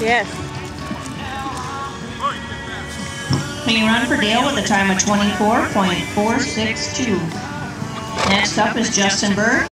Yes. Clean run for Dale with a time of 24.462. Next up is Justin Bird.